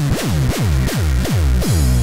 Hey guys. There's some weird shit here. Kind of weird shit. Like something. Thank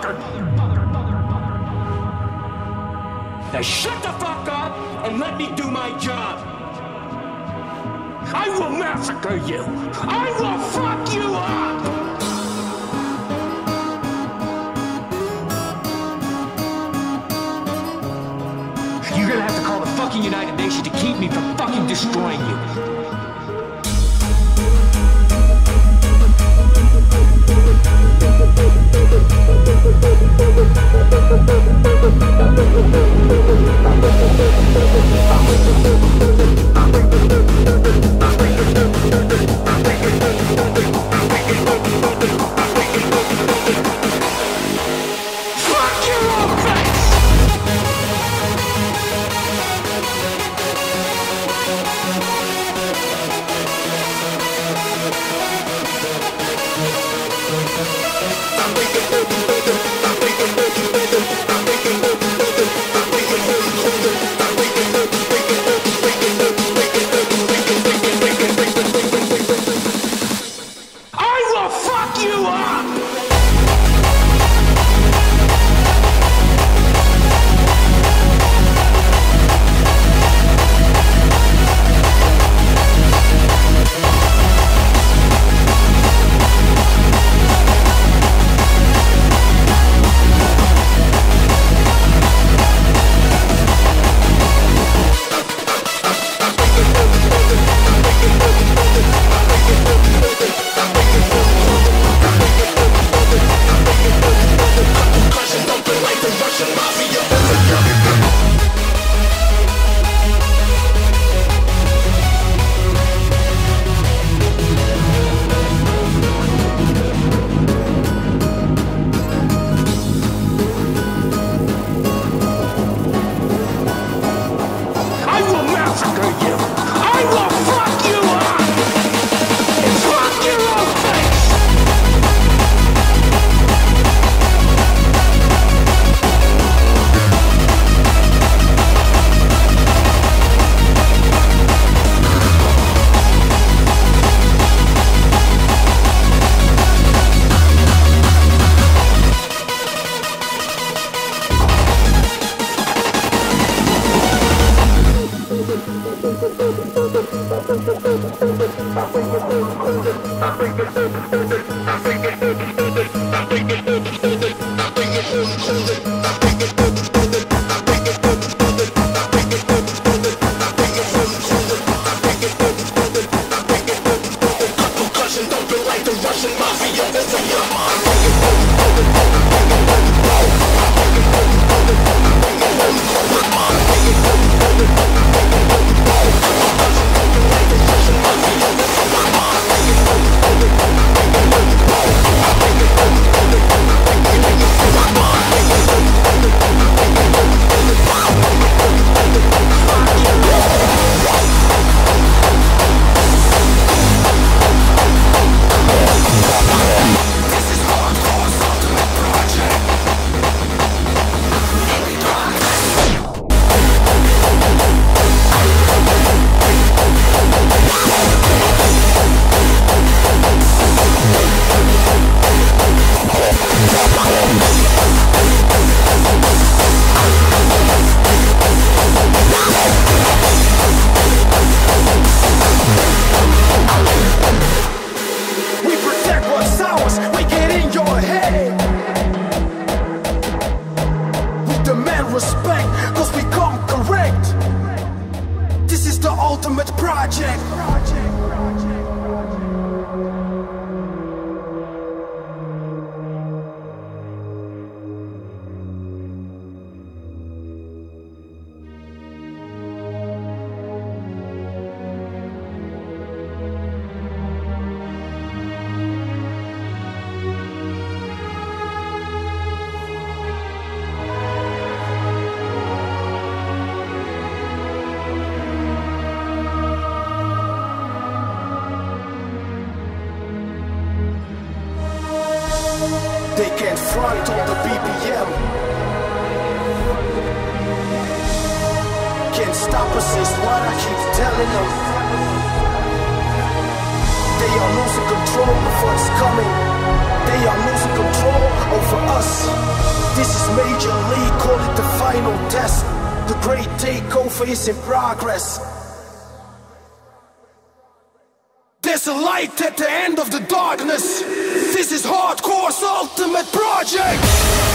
Motherfucker! Now shut the fuck up and let me do my job! I will massacre you! I will fuck you up! You're gonna have to call the fucking United Nations to keep me from fucking destroying you. Can't stop us, is what I keep telling them. They are losing control of what's coming. They are losing control over us. This is Major League, call it the final test. The great takeover is in progress. There's a light at the end of the darkness. This is hardcore's ultimate project.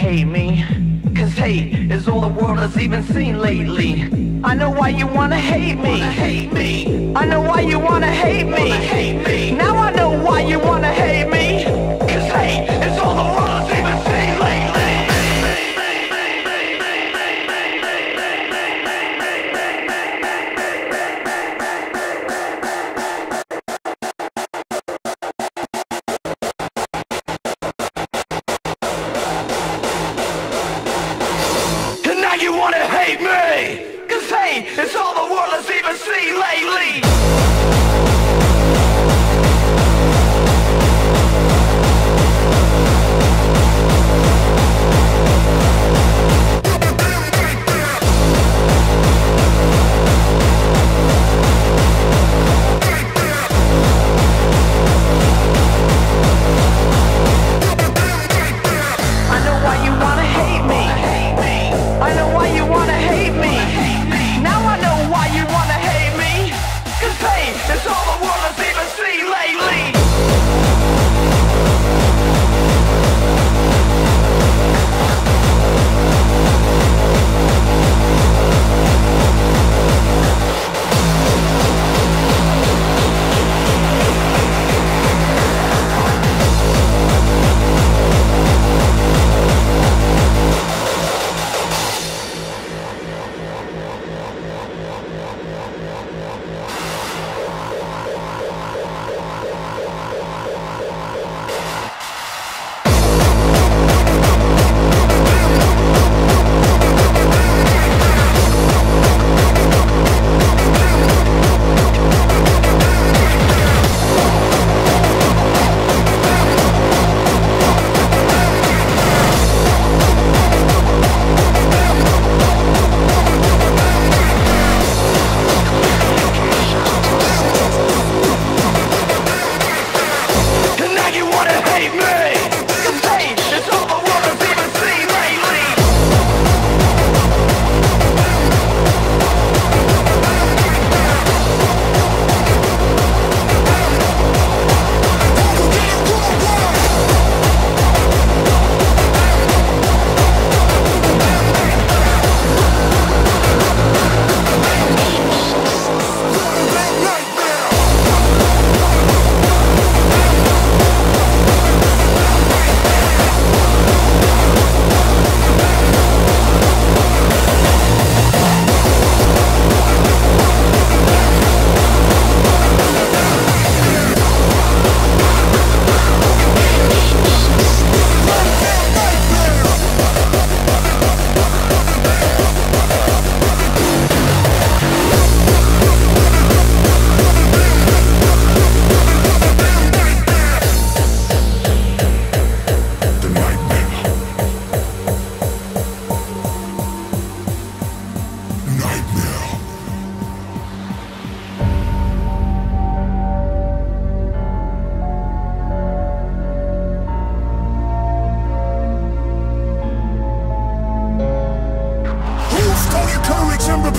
hate me. Cause hate is all the world has even seen lately. I know why you wanna hate me.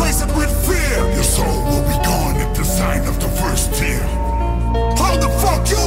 Replace it with fear. Your soul will be gone at the sign of the first tear. How the fuck you?